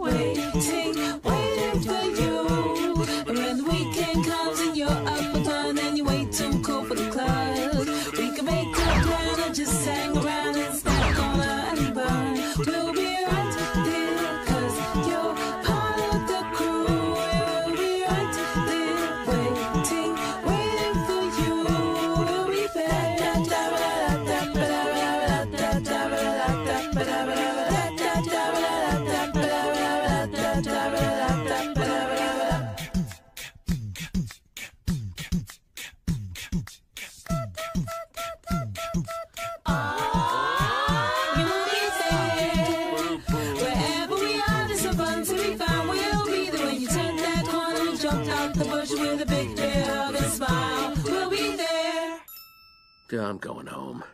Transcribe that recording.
waiting, waiting for you. When the weekend comes and you're up all done and you wait too cool for the club, we can make a plan and just hang around. The bush with a big smile. We'll be there. I'm going home.